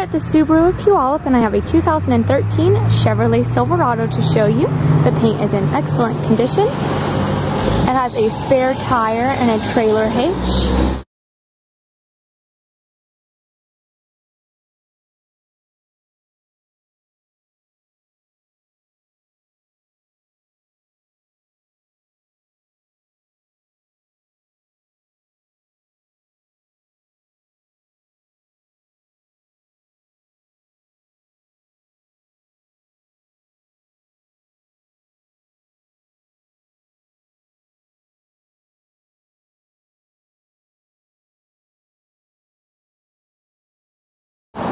Here at the Subaru of Puyallup and I have a 2013 Chevrolet Silverado to show you. The paint is in excellent condition. It has a spare tire and a trailer hitch.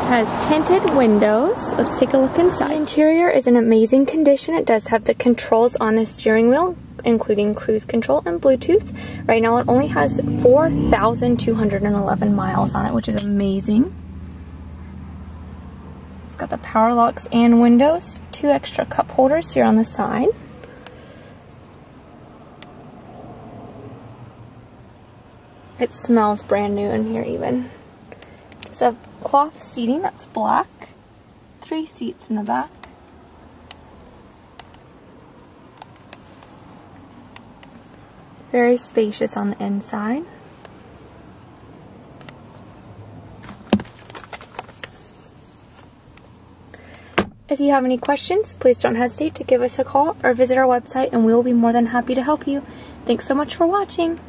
Has tinted windows. Let's take a look inside. The interior is in amazing condition. It does have the controls on the steering wheel, including cruise control and Bluetooth. Right now it only has 4,211 miles on it, which is amazing. It's got the power locks and windows, two extra cup holders here on the side. It smells brand new in here even. Just have cloth seating that's black. Three seats in the back. Very spacious on the inside. If you have any questions, please don't hesitate to give us a call or visit our website and we will be more than happy to help you. Thanks so much for watching.